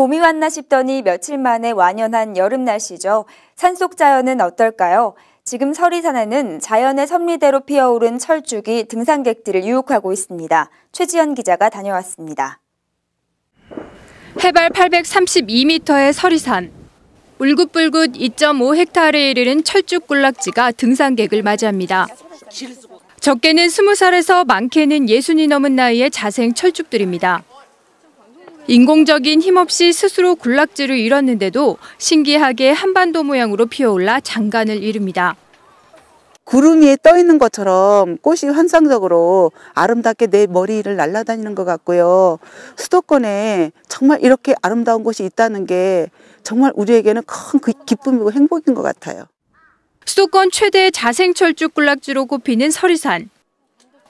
봄이 왔나 싶더니 며칠 만에 완연한 여름 날씨죠. 산속 자연은 어떨까요? 지금 서리산에는 자연의 섭리대로 피어오른 철쭉이 등산객들을 유혹하고 있습니다. 최지연 기자가 다녀왔습니다. 해발 832m의 서리산. 울긋불긋 2.5헥타르에 이르는 철쭉 군락지가 등산객을 맞이합니다. 적게는 20살에서 많게는 60이 넘은 나이의 자생 철쭉들입니다. 인공적인 힘없이 스스로 군락지를 이뤘는데도 신기하게 한반도 모양으로 피어올라 장관을 이룹니다. 구름 위에 떠 있는 것처럼 꽃이 환상적으로 아름답게 내 머리를 날아다니는 것 같고요. 수도권에 정말 이렇게 아름다운 곳이 있다는 게 정말 우리에게는 큰그 기쁨이고 행복인 것 같아요. 수도권 최대 자생철쭉 군락지로 꼽히는 서리산.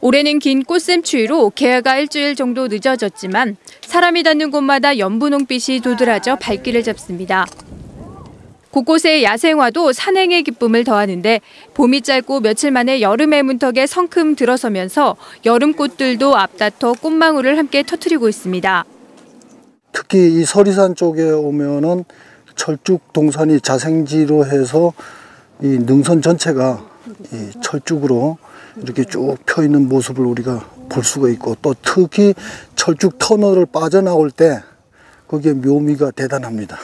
올해는 긴 꽃샘 추위로 개화가 일주일 정도 늦어졌지만 사람이 닿는 곳마다 연분홍빛이 도드라져 발길을 잡습니다. 곳곳에 야생화도 산행의 기쁨을 더하는데 봄이 짧고 며칠 만에 여름의 문턱에 성큼 들어서면서 여름꽃들도 앞다퉈 꽃망울을 함께 터트리고 있습니다. 특히 이 서리산 쪽에 오면은 철쭉 동산이 자생지로 해서 이 능선 전체가 이 철쭉으로 이렇게 쭉 펴 있는 모습을 우리가 볼 수가 있고 또 특히 철쭉 터널을 빠져나올 때 거기에 묘미가 대단합니다.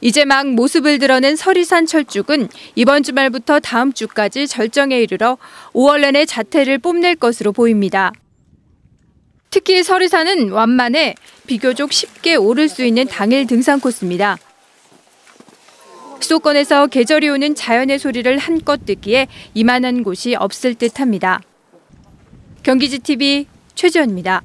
이제 막 모습을 드러낸 서리산 철쭉은 이번 주말부터 다음 주까지 절정에 이르러 5월 내내 자태를 뽐낼 것으로 보입니다. 특히 서리산은 완만해 비교적 쉽게 오를 수 있는 당일 등산 코스입니다. 수도권에서 계절이 오는 자연의 소리를 한껏 듣기에 이만한 곳이 없을 듯합니다. 경기지 TV 최지원입니다.